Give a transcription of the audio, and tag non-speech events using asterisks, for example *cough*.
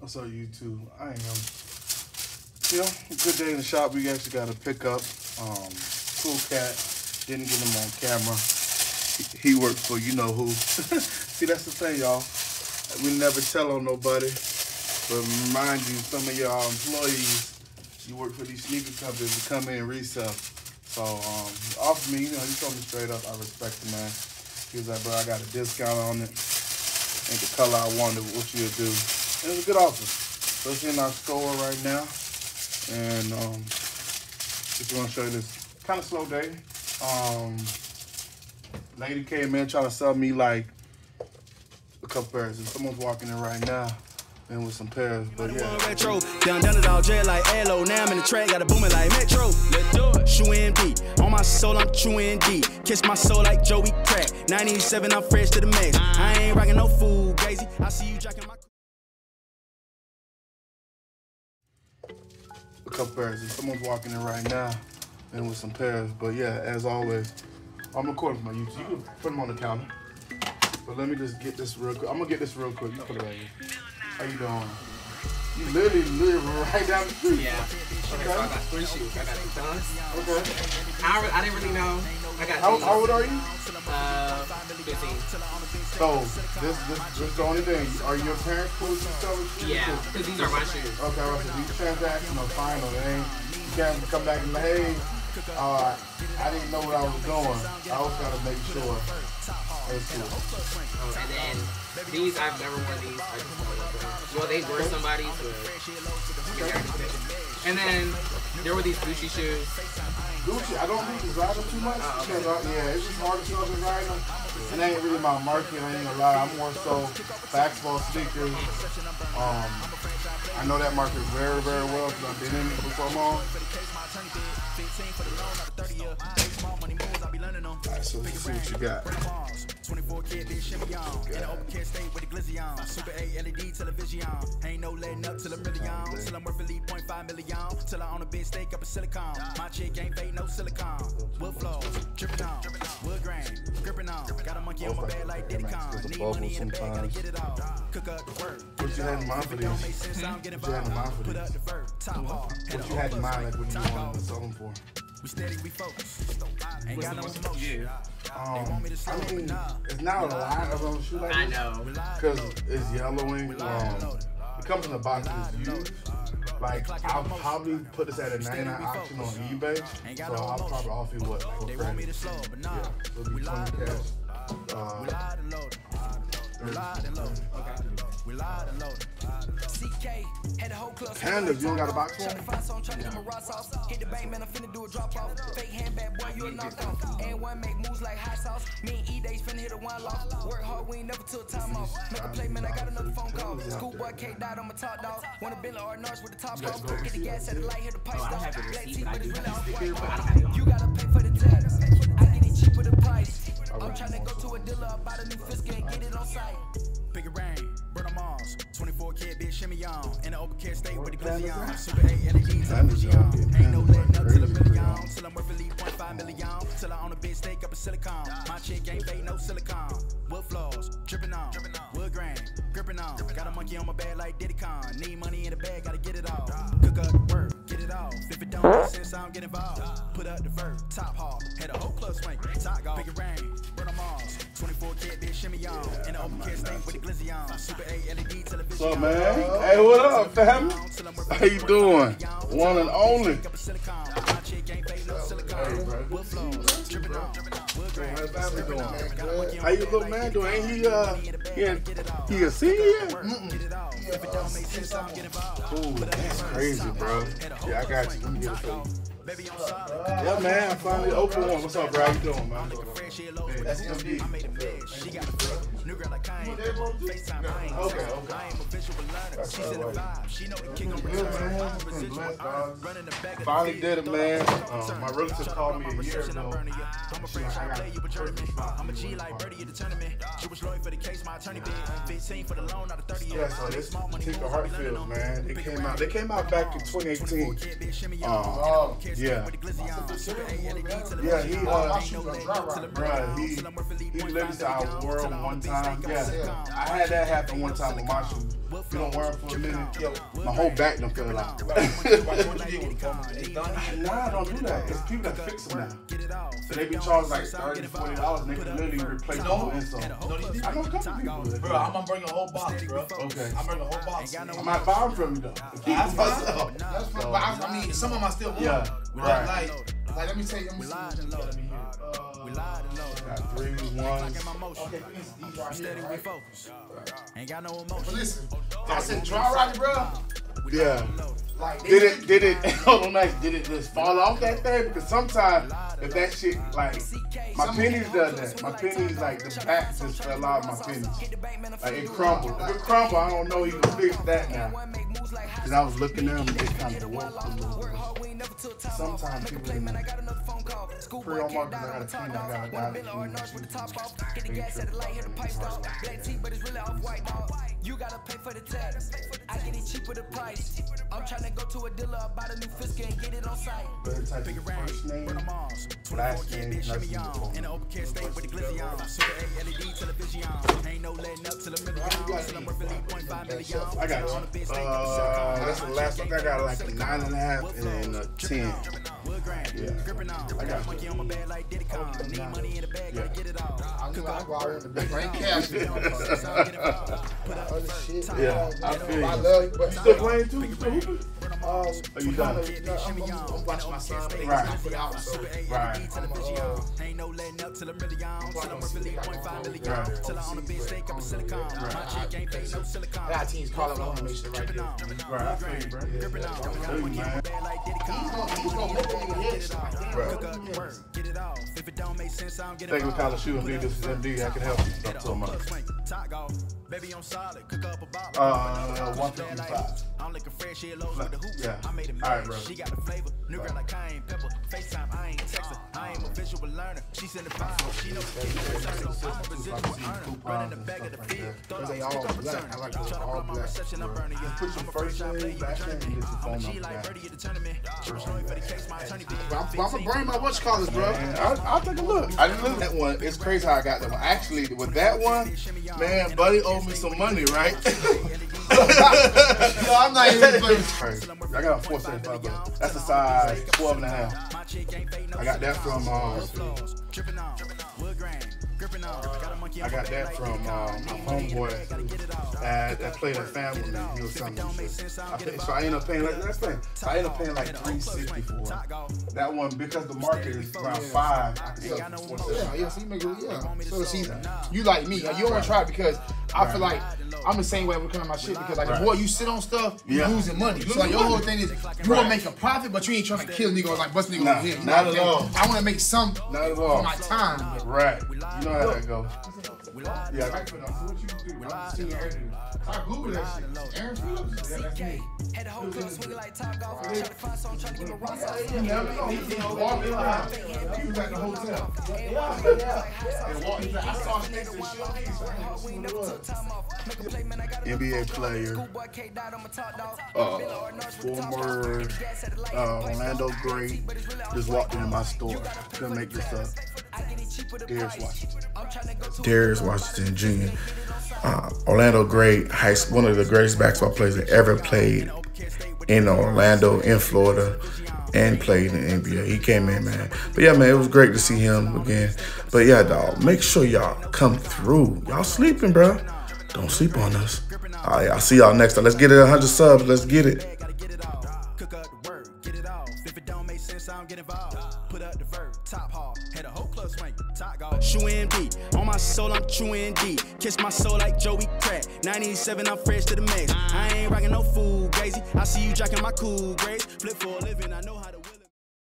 What's up, YouTube? I am, you know, good day in the shop. We actually got a pickup. Um, cool cat. Didn't get him on camera. He, he worked for you know who. *laughs* See, that's the thing, y'all. We never tell on nobody. But mind you, some of y'all employees, you work for these sneaker companies to come in and resell. So, um, off me, you know, he told me straight up, I respect the man. He was like, bro, I got a discount on it. Ain't the color I wanted, what you'll do. And it was a good offer. So it's in our store right now. And um, just want to show you this kind of slow day. Um, lady came in trying to sell me like a couple pairs. And someone's walking in right now and with some pairs. But yeah. Retro, down, down it all jet like Elo. Now I'm in the track, got a booming like Metro. Let's do it. Shoe in deep. On my soul, I'm chewing deep. Kiss my soul like Joey Crack. 97, I'm fresh to the max. I ain't rocking no fool, Gazy. I see you jacking my. Couple pairs. And someone's walking in right now and with some pairs. But yeah, as always, I'm recording for my YouTube. You can put them on the counter. But let me just get this real quick. I'm gonna get this real quick. You put it right here. How you doing? You literally live right down the street. Yeah. Okay, so I got three shoes. I got Dunks. Okay. I, I didn't really know. I got How, how old are you? Uh, 15. So this this this is the only thing. Are your parents cool with you selling shoes? Yeah, because these are my shoes. Okay, right. So these transactions are final. They ain't you can't come back and say, hey, uh, I didn't know what I was doing. I always gotta make sure. That's cool. Oh, and then these, I've never worn these. I just them. Well, they were somebody's, but. And then there were these Gucci shoes. Gucci, I don't need designer too much because I, yeah, it's just hard to sell designer. And that ain't really my market. I ain't gonna lie. I'm more so basketball sneakers. Um, I know that market very, very well because I've been in it before long. Alright, so let's see what you got. 24 kid, bitch, shimmy on. In the open care state with the glizzy on. Super 8 LED television on. Ain't no letting up till I'm really on. Till I'm worth at least 0.5 million. Till I own a big steak up in silicone. My chick ain't fake, no silicone. Wood flows, dripping on. Wood grain, gripping on. Got a monkey on my bed like Diddy a Need money in the bag, gotta get it all. Cook up the work. What you had in mind for these? Don't make I don't What you had in mind for Put up the verb, top hard. What you had in mind, like what you wanted to sell them for? We steady, we focus. Ain't got no emotion. Um, I mean, it's not a lot of them shoe like I this. know. because it's yellowing. Um, it comes in the box that's used. Like I'll probably put this at a 99 auction on eBay. So I'll probably offer you what for They want me to slow, but nah. Yeah, so it'll be 20 cash. CK had the. Panda, you don't got a box for Tryna me? find some, tryna get my rocks off. Hit the bank, man, I'm finna do a drop off. Fake handbag, boy, you a knockoff. And one make moves like hot sauce. Me and E-Days finna hit a one loss. Work hard, we ain't never took time off. Make a play, man, I got another phone call. Schoolboy K died on my top dog. Want a Bentley or a with the top off. Get the gas at the light, hit the pipe Oh, stop. Black receipt, but I but do it's really off white. but I don't have it. You gotta pay for the tax. I get it cheaper the price. I'm tryna go to a dealer about a new Fisker and get it on site. Big it rain, Bruno Mars, 24 kid, bitch, shimmy on. In the open care state with the glizzy on. Super 8 LED television on. Ain't no letting up till a million. Till I'm worth at least 0.5 million. Till I own a big steak up in silicone. My chick ain't fake, no silicone. Wood floors, dripping on. Wood grain, gripping on. Got a monkey on my bed like Diddy Kong. Need money in the bag, gotta get it all. Cook up, it all. If it don't make sense, I don't get involved. Put up the verb, top hard. Had a whole club swing, top golf. Big it rain, Bruno Mars. 24 kid, bitch, shimmy on. In the open care state with the glizzy on. Super 8 LED television. What's up, man? Hey, what up, fam? How you doing? One and only. Hey, bro. How's family doing? How you little man doing? Ain't he uh he a, he a senior? Ooh, that's crazy, bro. Yeah, I got you. Let me get it for you. Yeah, man, I finally opened one. What's up, bro? How you doing, man? That's MD. New girl like I ain't FaceTime, I ain't Okay, okay. I am a visual learner. She's in the vibe. She know the king on return. man. I'm a It's been residual blessed, earner. dog. Running the back of the Finally did it, man. Um, my relative called me a year ago. I'm a She's fresh like, I I got you a tournament. I'm a G like Birdie at the tournament. Jewish lawyer for the case, my attorney bid. 15 for the loan, not a 30 Yeah, so this particular Hartfield, man, they came out. They came out back in 2018. Um, yeah, yeah. He uh, bruh, he he literally said I wore them one time. Yeah, I had that happen one time with my shoes. You don't wear them for a minute. Yo, my whole back don't feel like. What you did with them? It's done. Nah, I don't do that. It's people that fix them now. So they be charged like 30 40 dollars and they can literally replace the whole insole. No, these I know a couple people. that do Bro. I'm gonna bring a whole box, bro. Okay. I'm bringing a whole box. I might buy them from you though. That's them fine. myself. That's fine. But I, I mean, some of them I still want. Yeah, right. Like, like, let me tell you, let me see. Let me hear. Uh, Got three ones. okay, for instance, these right here, right? focus. Ain't got no But emotion. listen, I said dry right, bro. Yeah. Like, Did it? Did it? *laughs* Hold on, Max. Did it just fall off that thing? Because sometimes if that shit like my pennies does that. My pennies like the back just fell out. of My pennies like it crumbled. If it crumbled, I don't know. You can fix that now. Cause I was looking at them, they kind of warped a little bit. Sometimes people in the pre on market, I got a clean. I got a guy that You gotta pay for the tax. I get it cheaper the price. I'm trying to go to a dealer about a new Fisker and get it on site. Better type of first name, last name, nothing before. In the open care state with the glizzy on. Super 8 LED television. Ain't no letting up till a million. Till I'm worth 8.5 million. I got you. Uh, that's the last one. I got like a nine and a half and then a ten. Wood grain. Yeah. Gripping on. I got Monkey you. on my bed like Diddy Kong. Need money in the bag, gotta Yeah. get it all. I knew I go out in the big brain cash. Other shit. Yeah, I feel I you. love you, but You still playing too? You still hooping? Are you done? I'm, I'm, I'm watching my son. They Right. right. for the house, so Right. Ain't no letting up till a million. Till I'm worth 8.5 million. Right. Till I own a big steak up in silicon. My chick ain't pay no silicon. I teams calling. I want to make sure right there. Right, I feel you, bro. Gripping on. I feel you, man. Bad like Diddy Kong. He's gonna, he's make a nigga hit. Right. Cook get it off. If it don't make sense, I don't get it Thank you, off. Tyler Shoe and B. This is MD. I can help you. Talk to him. Top. Baby, I'm solid. Cook up a bottle. Uh, 155. I'm looking fresh, she lows with the hoops. Yeah. I made it All right, match. bro. She got the flavor. New girl like cayenne pepper. FaceTime, I ain't text her. I ain't a visual learner. She send the five. She know the kid. So I'm a residual earner. Running the back of the field. Thought They I all was a black. turner. I like Try those to all blow my black. reception, I'm burning you. Just put your I'm a first shot name, player, you last turn name, me. and get your I'm a phone G number like back. Birdie at the tournament. Troy for the case, my attorney be. I'm, I'm gonna bring my what's callers, bro. Man, I'll, I'll take a look. I didn't look at that one. It's crazy how I got that one. Actually, with that one, man, Buddy owed me some money, right? *laughs* *laughs* Yo, I'm not even playing. I got a 475 bro. That's a size 12 and a half. I got that from, um, a I got that from um, my homeboy that, that played at family. He was shit. I pay, so I ended up paying like that's thing. I ended up paying like 360 for. That one because the market is around five. I can sell it for 470. Yeah, yeah, so you make yeah. So see, you like me. You don't want to try because I feel like I'm the same way when it comes to my shit because like Right. the more you sit on stuff, you Yeah. losing money. So like your whole thing is you want to make a profit, but you ain't trying to kill nigga or like bust nigga Nah, here. Not know at all. I want to make some Not at all. for my time. Right. You know how that goes. Yeah, I put on what you do. I'm seeing everything. I Google that shit. Aaron Phillips. Yeah, that's me. Had the whole club swinging like top golf. Trying to find something, trying to get my rocks off. You. He was walking around. He was at the hotel. And. I saw things and shit. NBA player, uh, former uh, Orlando great, just walked into my store. Couldn't make this up. Darius Washington. Darius Washington Jr. Uh, Orlando great, high, one of the greatest basketball players that ever played in Orlando, in Florida, and played in the NBA. He came in, man. But yeah, man, it was great to see him again. But yeah, dog, make sure y'all come through. Y'all sleeping, bro. Don't sleep on us. All right, I'll see y'all next time. Let's get it 100 subs. Let's get it. Sense, I don't get involved. Put up the verb, top hall. Had a whole club swing, top golf. Shoe B. On my soul, I'm true indeed. Kiss my soul like Joey Crack. 97, I'm fresh to the max. I ain't rocking no fool, crazy. I see you jacking my cool grades. Flip for a living, I know how to.